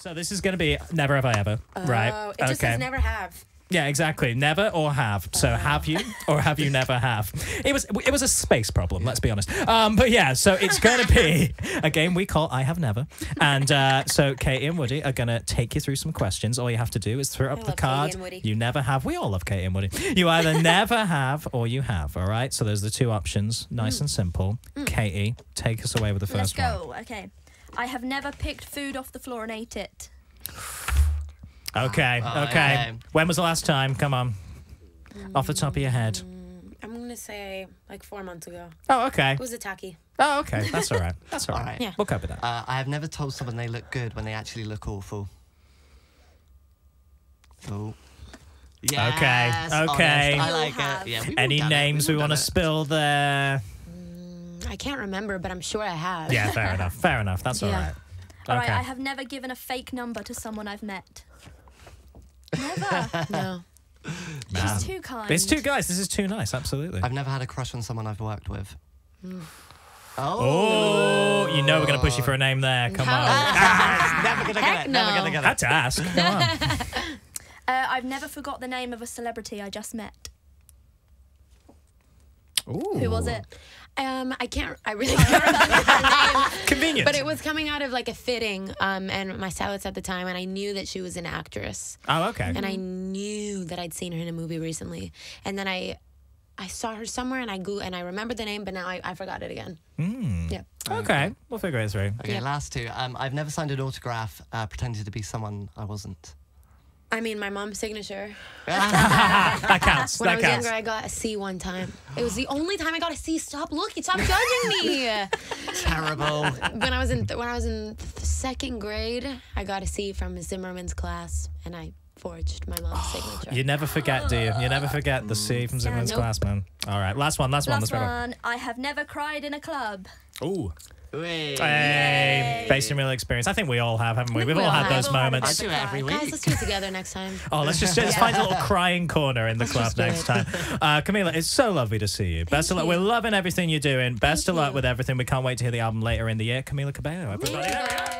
So this is going to be never have I ever, right? Oh, it just says never have. Yeah, exactly. Never or have. So have you or have you never have? It was it was a space problem. Let's be honest. Um, but yeah, so it's going to be a game we call I have never, and uh, so Katie and Woody are going to take you through some questions. All you have to do is throw up I the card. and Woody. You never have. We all love Katie and Woody. You either never have or you have. All right. So those are the two options. Nice and simple. Katie, take us away with the first Let's first one. go. Okay. I have never picked food off the floor and ate it. Okay. Oh, okay. okay. When was the last time? Come on. Off the top of your head. I'm gonna say like four months ago. Oh, okay. It was a tacky. Oh, okay. That's all right. That's all All right. right. Yeah. We'll cope with that. Uh, I have never told someone they look good when they actually look awful. Oh. Yes, okay. honest. I like it. Yeah, Any done it. names we want to spill there? I can't remember, but I'm sure I have. Yeah, fair enough. Fair enough. That's all Yeah. right. All right. Okay. I have never given a fake number to someone I've met. Never. No. Man. She's too kind. It's too guys. This is too nice. Absolutely. I've never had a crush on someone I've worked with. Oh, oh. you know we're gonna push you for a name there. Come No. on. Ah, never gonna get Heck it. Never gonna get Had it. to ask. Come on. Uh, I've never forgot the name of a celebrity I just met. Ooh. Who was it? Um, I can't. I really can't remember her name. Convenient. But it was coming out of like a fitting, um, and my stylist at the time, and I knew that she was an actress, Oh, okay. and I knew that I'd seen her in a movie recently, and then I, I saw her somewhere, and I go and I remembered the name, but now I, I forgot it again. Mm. Yeah. Okay. We'll figure it out through. Okay, Yeah. last two. Um, I've never signed an autograph uh, pretending to be someone I wasn't. I mean, my mom's signature. That counts. When I was counts. younger, I got a C one time. It was the only time I got a C. Stop looking. Stop judging me. Terrible. when I was in when I was in second grade, I got a C from Zimmerman's class, and I forged my mom's signature. You never forget, do you? You never forget the C from Zimmerman's Nope. class, man. All right. Last one. Last, one. Last one. I have never cried in a club. up. Ooh. Wait. Hey, Yay. based on real experience. I think we all have, haven't we? We've we all all had have. those We've all had moments. I do it every week. Guys, week. let's do it together next time. Oh, let's just, just find a little crying corner in the club just do next time. Uh, Camila, it's so lovely to see you. Best of luck. We're loving everything you're doing. Best Thank of luck you. with everything. We can't wait to hear the album later in the year. Camila Cabello, everybody. Thank you, guys.